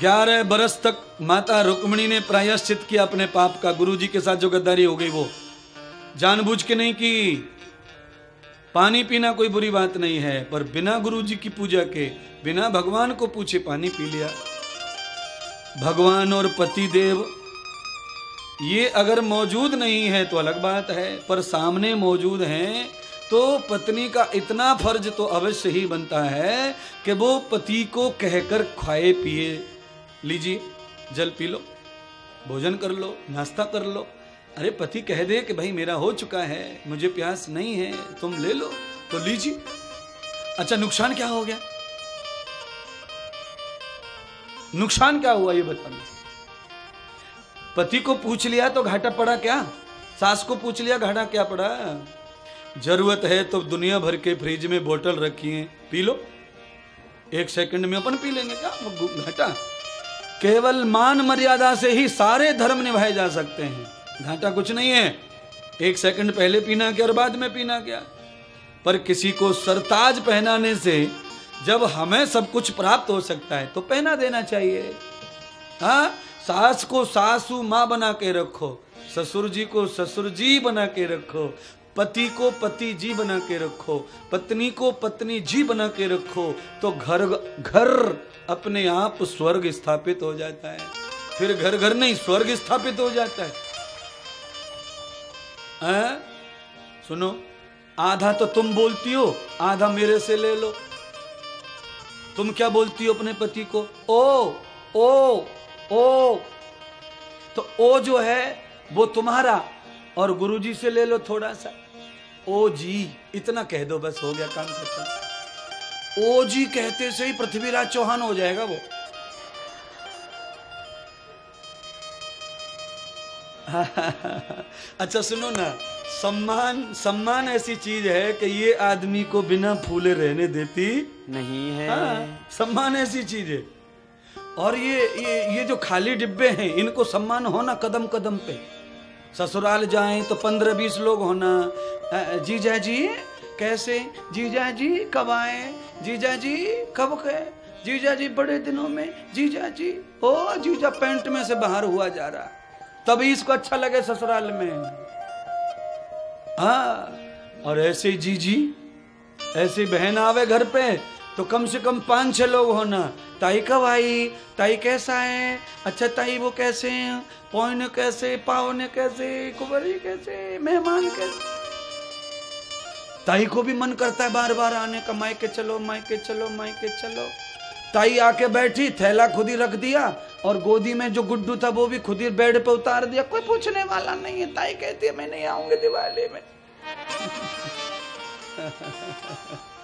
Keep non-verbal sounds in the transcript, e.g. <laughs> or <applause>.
ग्यारह बरस तक माता रुक्मणी ने प्रायश्चित किया अपने पाप का। गुरु जी के साथ जो गद्दारी हो गई वो। जानबूझ के नहीं की पानी पीना कोई बुरी बात नहीं है, पर बिना गुरु जी की पूजा के, बिना भगवान को पूछे पानी पी लिया। भगवान और पति देव ये अगर मौजूद नहीं है तो अलग बात है, पर सामने मौजूद हैं तो पत्नी का इतना फ़र्ज़ तो अवश्य ही बनता है कि वो पति को कहकर खाए पिए। लीजिए, जल पी लो, भोजन कर लो, नाश्ता कर लो। अरे, पति कह दे कि भाई मेरा हो चुका है, मुझे प्यास नहीं है, तुम ले लो तो लीजिए। अच्छा नुकसान क्या हो गया? नुकसान क्या हुआ ये बताना पति को पूछ लिया तो घाटा पड़ा क्या? सास को पूछ लिया, घाटा क्या पड़ा? ज़रूरत है तो दुनिया भर के फ्रिज में बोतल रखी है पी लो। एक सेकंड में अपन पी लेंगे क्या? घाटा। केवल मान मर्यादा से ही सारे धर्म निभाए जा सकते हैं। घाटा कुछ नहीं है। एक सेकंड पहले पीना क्या और बाद में पीना क्या? पर किसी को सरताज पहनाने से जब हमें सब कुछ प्राप्त हो सकता है तो पहना देना चाहिए। हाँ सास को सासू माँ बना के रखो, ससुर जी को ससुर जी बना के रखो पति को पति जी बना के रखो, पत्नी को पत्नी जी बना के रखो तो घर घर अपने आप स्वर्ग स्थापित हो जाता है। फिर घर घर नहीं, स्वर्ग स्थापित हो जाता है। आ? सुनो, आधा तो तुम बोलती हो, आधा मेरे से ले लो। तुम क्या बोलती हो अपने पति को? ओ ओ ओ। तो ओ जो है, वो तुम्हारा, और गुरुजी से ले लो थोड़ा सा। ओ जी इतना कह दो बस हो गया काम खत्म। ओ जी कहते से ही पृथ्वीराज चौहान हो जाएगा वो। <laughs> अच्छा सुनो ना सम्मान सम्मान ऐसी चीज़ है कि ये आदमी को बिना फूले रहने देती नहीं है। हाँ, सम्मान ऐसी चीज़ है। और ये ये ये जो खाली डिब्बे हैं इनको सम्मान होना कदम कदम पे। ससुराल जाएँ तो पंद्रह बीस लोग होना। जीजा जी कैसे? जीजा जी, कब आए? जीजा जी, कब गए? जीजा जी, बड़े दिनों में। जीजा जी, ओ जीजा पेंट में से बाहर हुआ जा रहा। तभी इसको अच्छा लगे ससुराल में। हाँ और ऐसे जीजी ऐसी बहन आवे घर पे तो कम से कम पाँच छह लोग होना ताई कब आई? ताई कैसा है? अच्छा ताई वो कैसे हैं? पौने कैसे? पावने कैसे? कुबरी कैसे? मेहमान कैसे? ताई को भी मन करता है बार बार आने का। मायके चलो मायके चलो मायके चलो। ताई आके बैठी, थैला खुद ही रख दिया और गोदी में जो गुड्डू था वो भी खुद ही बेड पे उतार दिया। कोई पूछने वाला नहीं है। ताई कहती है, मैं नहीं आऊँगी दिवाली में। <laughs>